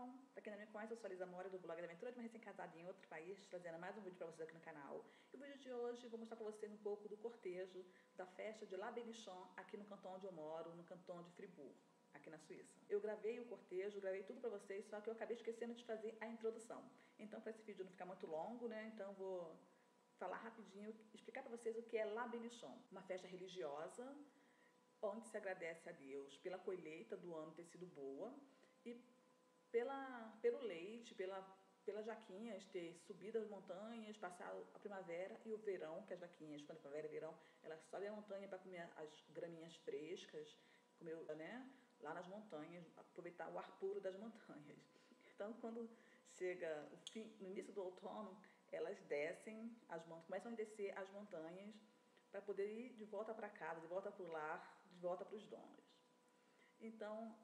pessoal, para quem não me conhece, eu sou a Lisa Mora do blog da Aventura de uma Recém-Casada em Outro País, trazendo mais um vídeo para vocês aqui no canal. E o vídeo de hoje vou mostrar para vocês um pouco do cortejo da festa de La Benichon aqui no cantão onde eu moro, no cantão de Fribourg, aqui na Suíça. Eu gravei o cortejo, gravei tudo para vocês, só que eu acabei esquecendo de fazer a introdução. Então, para esse vídeo não ficar muito longo, né, então vou falar rapidinho, explicar para vocês o que é La Benichon, uma festa religiosa onde se agradece a Deus pela colheita do ano ter sido boa e pela, pelo leite, pela, pelas jaquinhas ter subido as montanhas, passado a primavera e o verão, que as jaquinhas, quando é primavera e verão, elas sobem a montanha para comer as graminhas frescas, comer, né, lá nas montanhas, aproveitar o ar puro das montanhas. Então, quando chega o fim, no início do outono, elas descem as começam a descer as montanhas para poder ir de volta para casa, de volta para o lar, de volta para os donos. Então,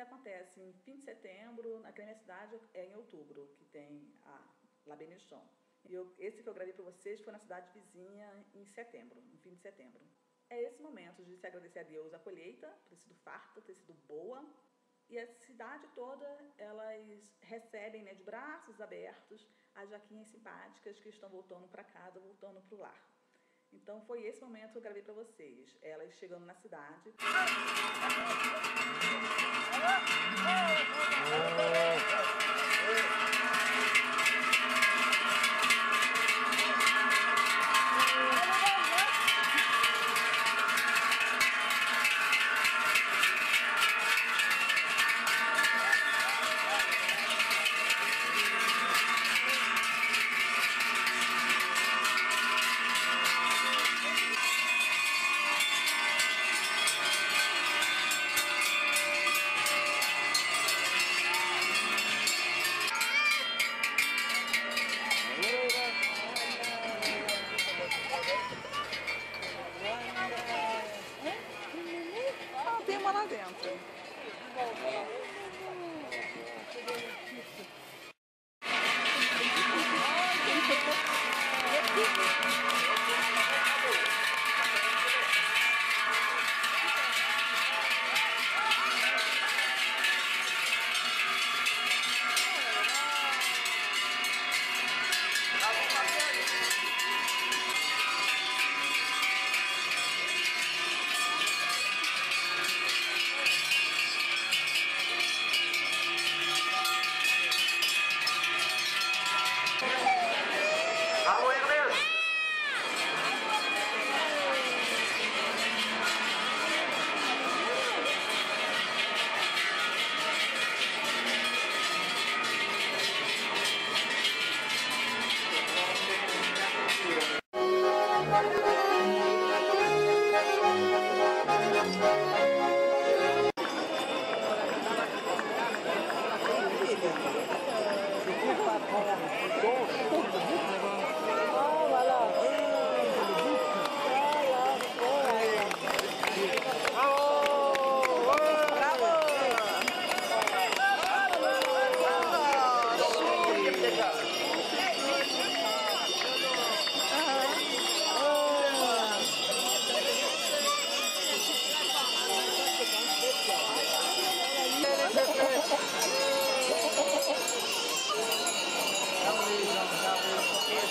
se acontece em fim de setembro, na minha cidade é em outubro, que tem a La Benichon. E eu, esse que eu gravei para vocês foi na cidade vizinha em setembro, no fim de setembro. É esse momento de se agradecer a Deus a colheita, ter sido farta, ter sido boa. E a cidade toda, elas recebem né, de braços abertos as jaquinhas simpáticas que estão voltando para casa, voltando para o lar. Então foi esse momento que eu gravei para vocês. Elas chegando na cidade. Ah,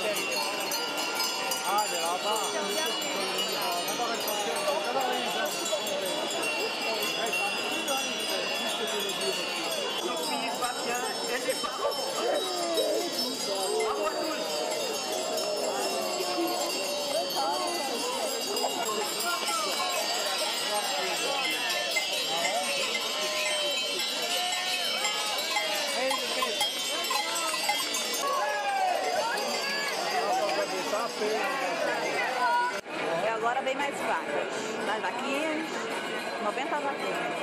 Ah, E agora vem mais vacas. Das vaquinhas, 90 vaquinhas.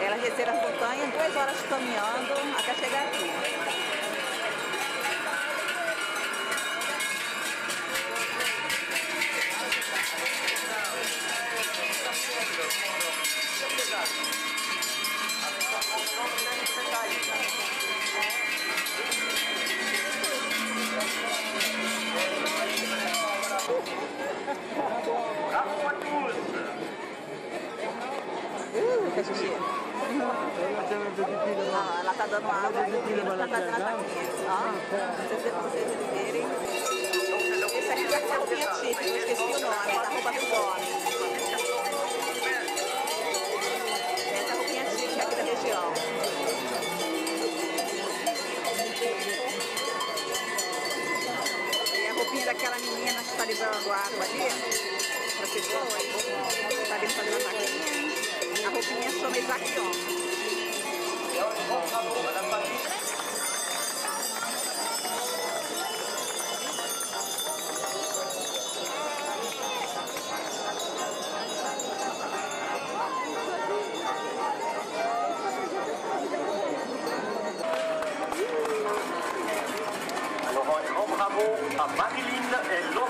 Elas desceram as montanhas, duas horas caminhando até chegar aqui. À Uh, que xixi. Ah, ela tá dando água e menino tá a taquinha. Ó, vocês pra vocês verem. Esse aqui é a roupinha típica, eu esqueci o nome, essa roupa dos homens. Essa roupinha típica aqui da região. E a roupinha daquela menina que tá ligando água ali, para pessoas, tá ali fazendo a taquinha. A roupinha chama Isaquion. Alors un grand bravo à Marilyn et Laurent.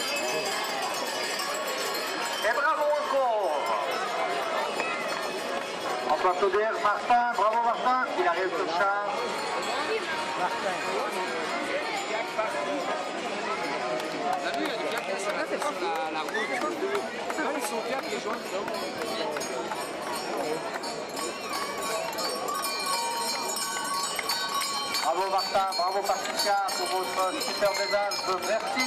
Applaudir Martin, bravo Martin, il arrive sur le vu, il y a qui sur la, route. Ils sont. Bravo Martin, bravo Patricia pour votre super merci.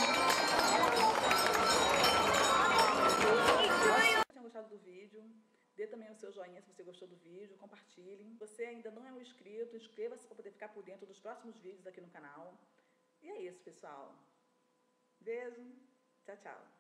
Dê também o seu joinha se você gostou do vídeo, compartilhem. Se você ainda não é um inscrito, inscreva-se para poder ficar por dentro dos próximos vídeos aqui no canal. E é isso, pessoal. Beijo, tchau, tchau.